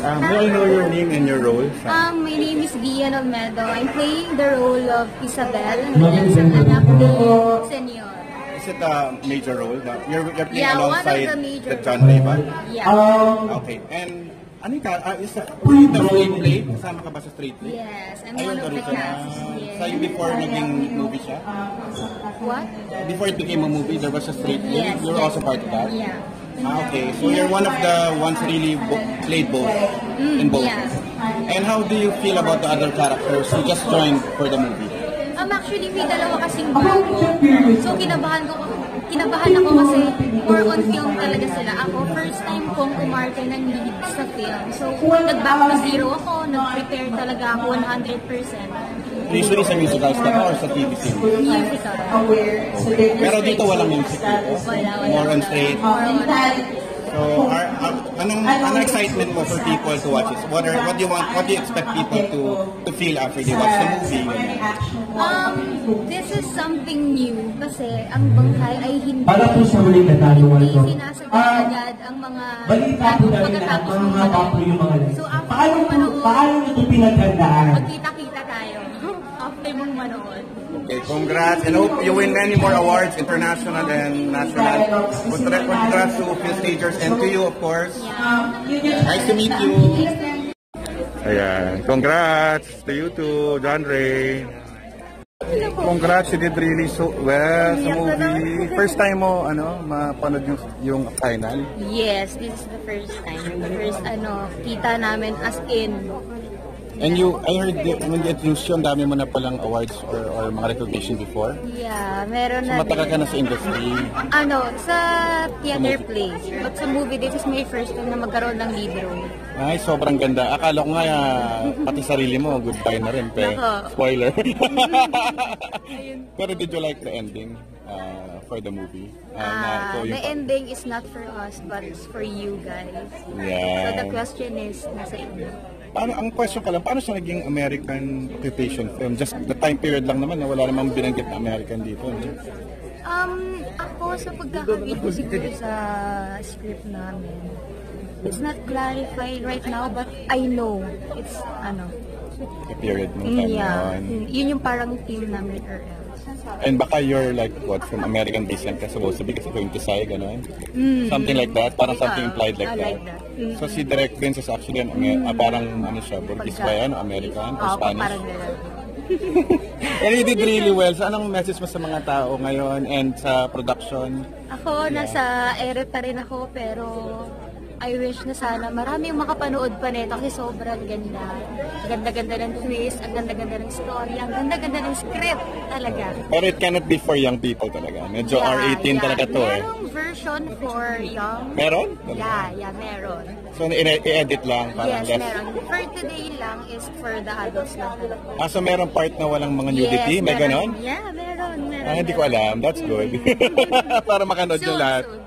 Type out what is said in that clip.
Uh, may I know your name and your role? Um, my name is Dian Olmedo. I'm playing the role of Isabel, ang anak ni Senyor. is it a major role? ba? You're, you're playing Yeah, one of alongside the major the John Ray ba? Yeah. Okay. And ano ka? Uh, is it the straight play? Kasama ka ba sa straight play? Yes, I'm Ayun, one of the cast. Yes. Sa'yo before naging movie siya? What? Before it became a movie, there was a straight play. Yes. You're yes. also part of that? Yeah. Ah, okay. So you're one of the ones really bo- played both in both. yeah. And how do you feel about the other characters who just joined for the movie? Um, actually, may dalawa kasing bago. So, kinabahan ko, kinabahan ako kasi more on film talaga sila. Ako, first time kong umarte ng lead sa film. So, nag-back to zero ako, nag-prepare talaga ako 100%. Usually sa musicals ka ba or sa TV series? Musical. Pero dito walang music. Wala, wala. More on straight. More on So, are, are, anong, anong excitement mo for people to watch this? What, are, what do you want, what do you expect people to to feel after they watch the movie? Um, this is something new kasi ang bangkay ay hindi Para po sa huling natanungan hindi ko. Ah, agad ang mga Balita po namin na pagkatapos ng mga po yung mga So after Paano paano ito pinaghandaan? after mong manood. Okay, congrats and hope you win many more awards, international and national. Congrats to Phil Stagers and to you, of course. Nice to meet you. Ayan, congrats to you too, John Ray. Congrats, you did really so well sa movie. First time mo, ano, mapanood yung, yung final. Yes, this is the first time. The first, ano, kita namin as in. And you, I heard the, when you introduced you, ang dami mo na palang awards or, or mga recognition before. Yeah, meron So na matagal ka din. na sa industry. Ano, sa theater Sa plays. But sa movie, this is my first time na magkaroon ng role. Ay, sobrang ganda. Akala ko nga, ah, pati sarili mo, goodbye na rin. Pe. Nako. Spoiler. Pero did you like the ending uh, for the movie? Uh, na Ah, ikaw yung the ending is not for us, but it's for you guys. Yeah. So the question is, nasa inyo. Paano, ang question ka lang, paano siya naging American occupation film? Just the time period lang naman na wala namang binanggit na American dito. No? Um, ako sa pagkakabit ko siguro sa script namin, it's not clarified right now, but I know it's, ano, period time yeah, yun. yun yung parang theme namin or else. And baka you're like, what, from American descent ka supposed to be kasi going to Sai, gano'n? Mm. Something like that? Parang something Yeah, implied like I that. like that. Mm. So si Direct Vince is actually an, Amer- ah, parang ano siya, Burgess ba yan? American or Oo, Spanish? parang. And you did really well. So anong message mo sa mga tao ngayon and sa production? Ako, nasa ere pa rin ako, pero I wish na sana maraming makapanood pa nito kasi sobrang ganda. Ang Ganda-ganda ng twist, ang ganda-ganda ng story, ang ganda-ganda ng script talaga. Pero it cannot be for young people talaga. Medyo Yeah, R18 yeah. talaga to eh. Merong version for young. Meron? Yeah, yeah, meron. So i-edit lang parang Yes, less. meron. For today lang is for the adults lang. Ah, so meron part na walang mga nudity? Yes, May meron. ganon? Yeah, meron. meron Ah, hindi ko alam. That's good. Para makanood Soon, yung lahat. soon.